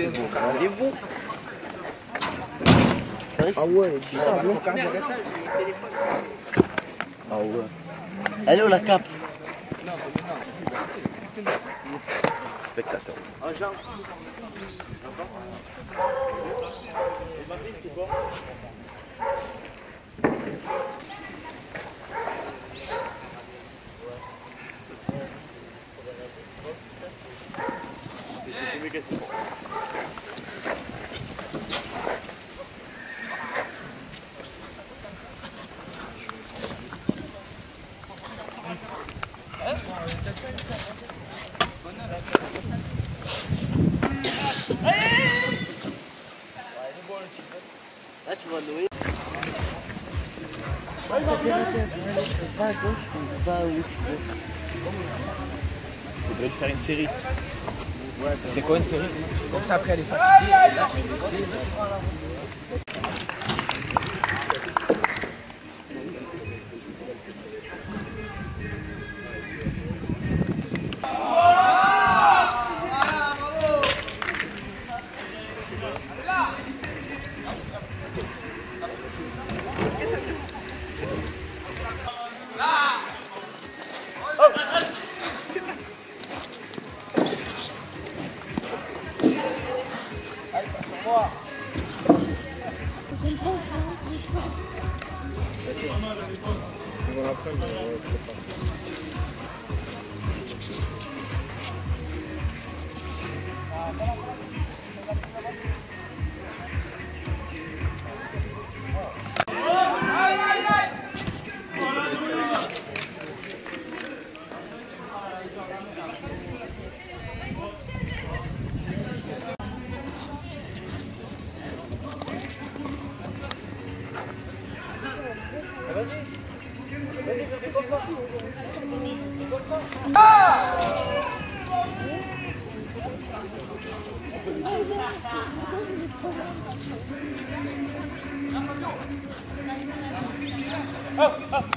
c'était Allez-vous Ah ouais, c'est ça, bon. Ah ouais. Elle est où la cape spectateur. Là, gauche ou va où tu veux. Faudrait lui faire une série. C'est quoi une série Comme ça après elle est oh. oh.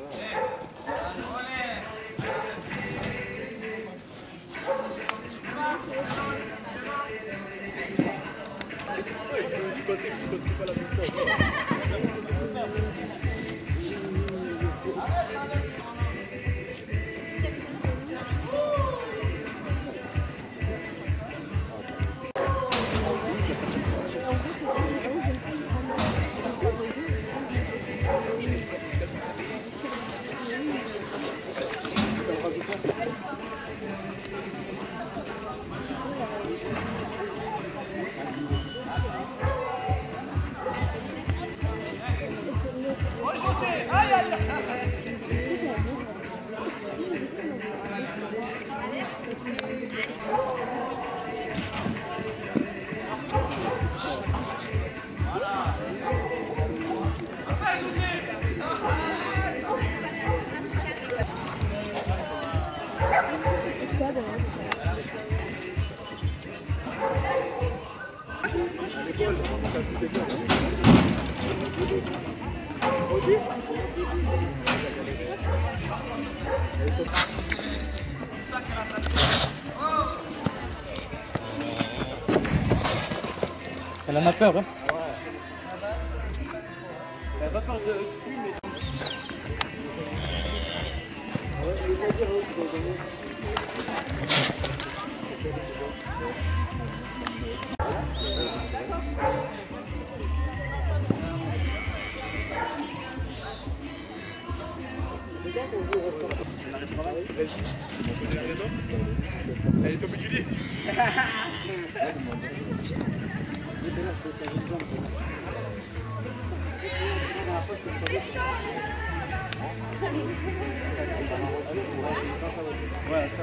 bola. Oi, desculpa, desculpa, desculpa. Elle en a peur, hein. Elle a pas peur de cul, mais... Ouais, je vais dire, elle est tombée du lit Ouais, ça,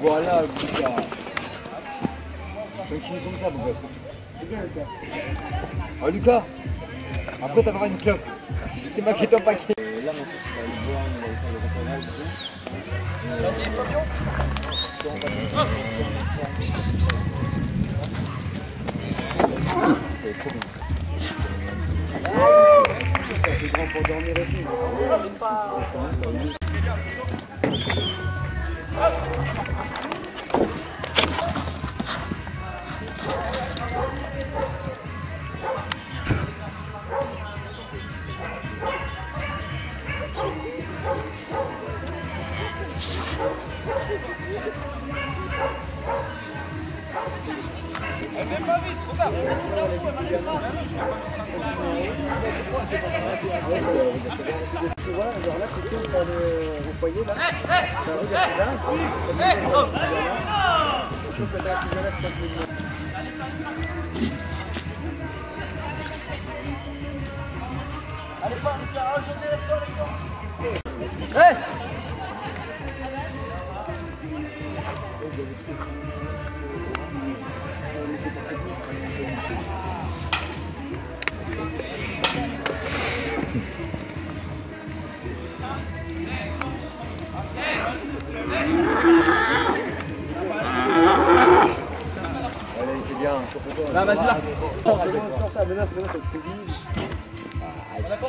Voilà. Continue comme ça. Oh, Lucas Après, t'auras une clope. C'est paquet. Là, mon faire le. Tu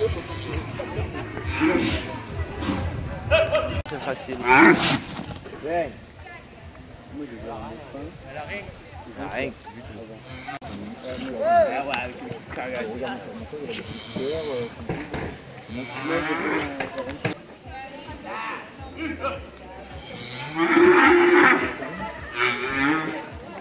là, il n'y a pas mort d'accident. Très facile. Ouais. Moi, j'ai vu un mot fin. Ah, Rien du tout.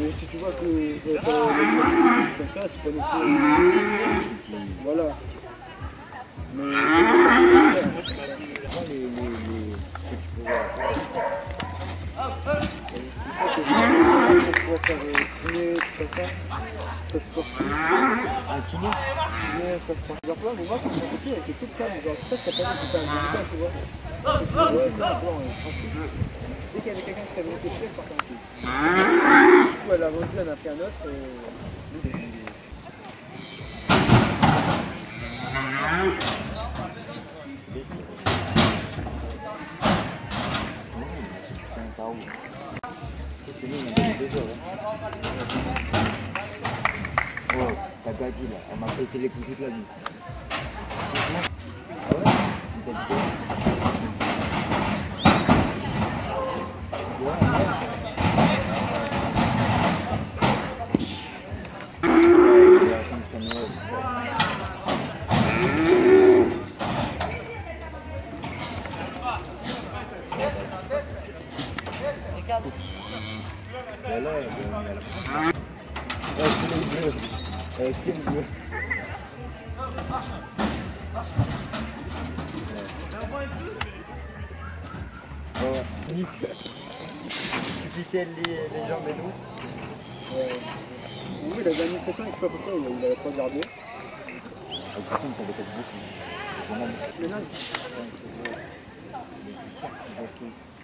mais si tu vois que euh, les comme ça, c'est pas non plus. Voilà. Mais. Les, les, les, que tu peux voir. Je pourrais faire euh. Un ça là, vous voyez, quand on était, elle était toute calme. Genre, ça, c'est temps, tu vois. Ouais, mais bon, on est tranquille. Dès qu'il y avait quelqu'un qui savait partait en couille. Du coup, elle a vendu, elle en a pris un autre. Et... Oh, t'as dit là, elle m'a fait télécouter toute la nuit. Pas pourquoi, il avait pas gardé. Avec ça beaucoup.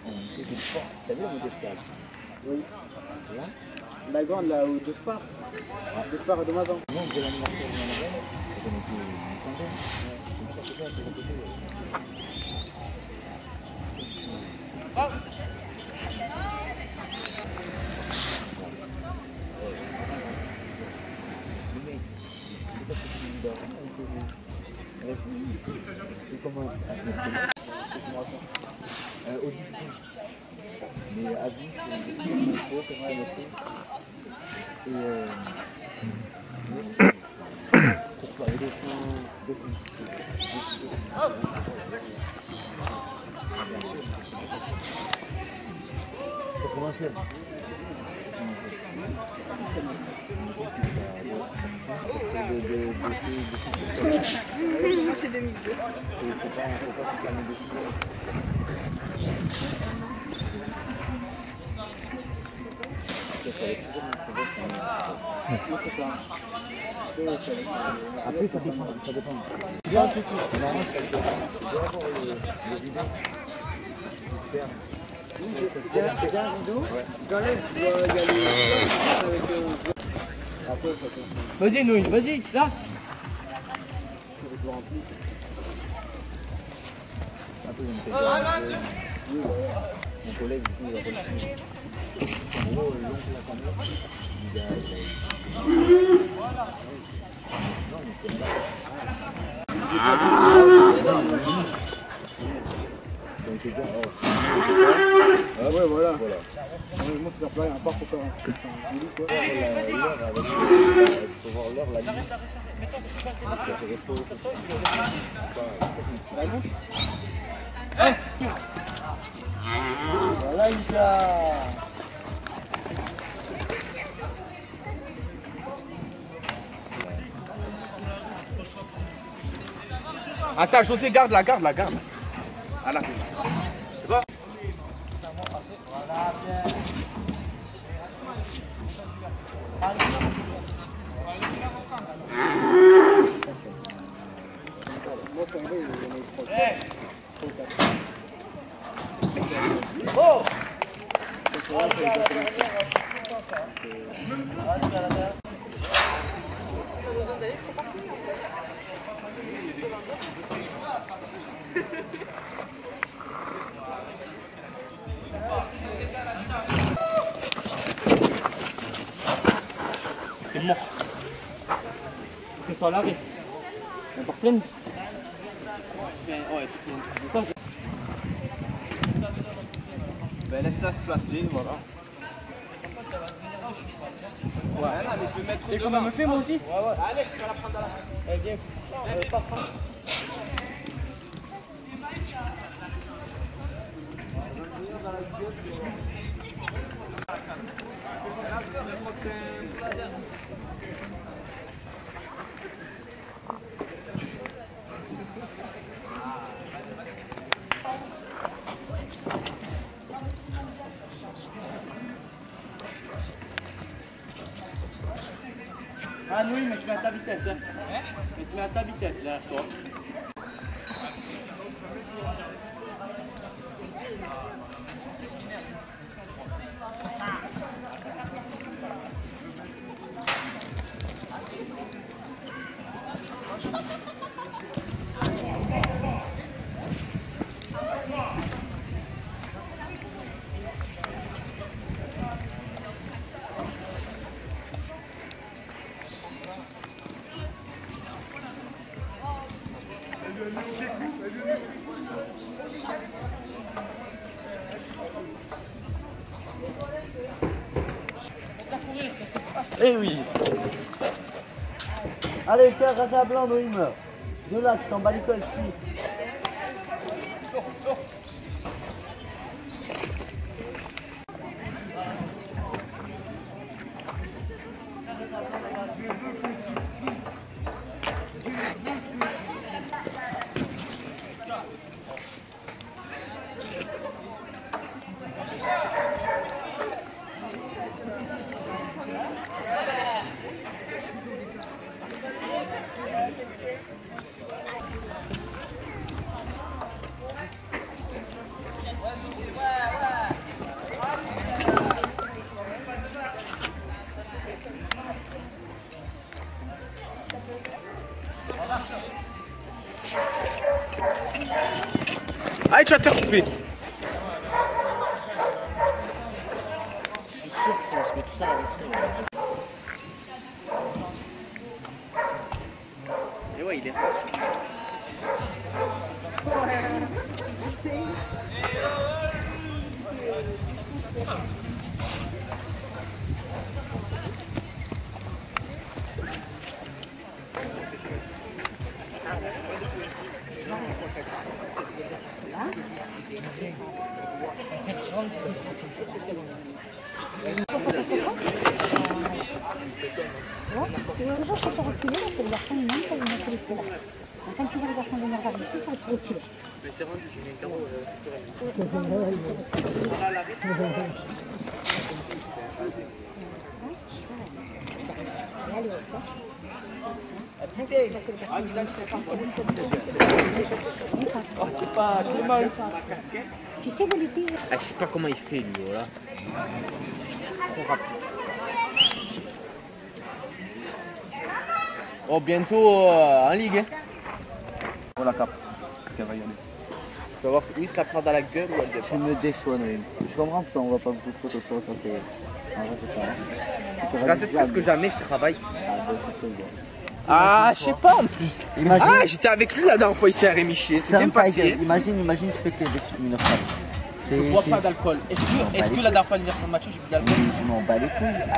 On. T'as vu salle oui. Là La grande, là, où de Spar. De Spar à Domazan. Non, on faisait l'anniversaire de ma nouvelle. On était une quinzaine. Mais à. Et euh. C'est 2002. faut pas, faut pas se calmer dessus. Après, ça dépend, ça dépend. Bien, tout. C'est Vas-y, Nouille, vas-y, là. Mon collègue, du coup, il. En gros, il a. oh. Ah ouais, voilà. Voilà. Moi, c'est ça plaît, à part pour faire un quoi. Tu peux voir l'heure, la nuit. Voilà, Ika Attends, José, garde la garde, la garde. Ah là. C'est plein laisse-la se placer, voilà. Et comme me fait moi aussi Ouais, ouais. Allez, tu vas la prendre à la. Eh bien, on euh, pas ah oui, mais je mets à ta vitesse. Hein. Mais je mets à ta vitesse là, toi. Eh oui Allez, tiens, rase à blanc, Noïm De là, je t'en bats les suis. Allez, tu vas te faire couper. Je suis sûr que ça va se mettre tout ça avec Et ouais, il est. Là. Donc, Quand tu vois les garçons venir il faut. Mais c'est rendu, j'ai mis un carreau hop, Oh, c'est pas mal. Tu sais Ah, je sais pas comment il fait, lui, voilà. Trop rapide. Oh, bientôt euh, en ligue. Hein. Oh la cape. Elle va y aller. Tu vas voir où il se la prend dans la gueule ou elle Tu me déçois, Noïm. Je comprends pourquoi on va pas beaucoup trop te faire quand t'es... En vrai, c'est ça. hein. Je reste presque jamais, je travaille. Ah, bah, c'est ça, gars. Ah, je sais pas en plus. Imagine... Ah, j'étais avec lui la dernière fois ici à Rémichier, c'est bien passé. gueule. Imagine, imagine, tu fais que des mineurs Je bois pas d'alcool. Est-ce que, est-ce que la dernière fois à l'anniversaire de Mathieu, j'ai bu d'alcool Je m'en bats les couilles.